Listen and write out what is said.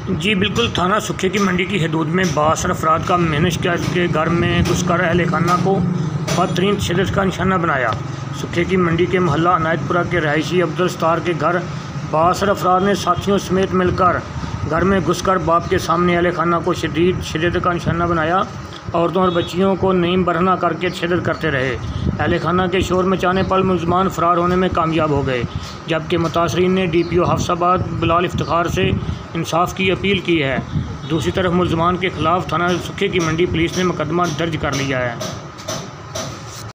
जी, बिल्कुल, थाना सुखे की मंडी की हदूद में बासर अफराद का मैनेज के घर में घुसकर अहल खाना को बदतरीन शिदत का निशाना बनाया। सुखे की मंडी के मोहल्ला अनायतपुरा के रहायशी अब्दुल स्तार के घर बासर अफराद ने साथियों समेत मिलकर घर में घुसकर बाप के सामने अहल खाना को शदीद शिदत का निशाना बनाया। औरतों और बच्चियों को नीम बरहना करके शिदत करते रहे। अहल खाना के शोर मचाने पर मुलजमान फ़रार होने में कामयाब हो गए, जबकि मुतासरीन ने D P O Hafsabad Bilal इफ्तार से इंसाफ की अपील की है। दूसरी तरफ़ मुलजमान के खिलाफ थाना सुखे की मंडी पुलिस ने मुकदमा दर्ज कर लिया है।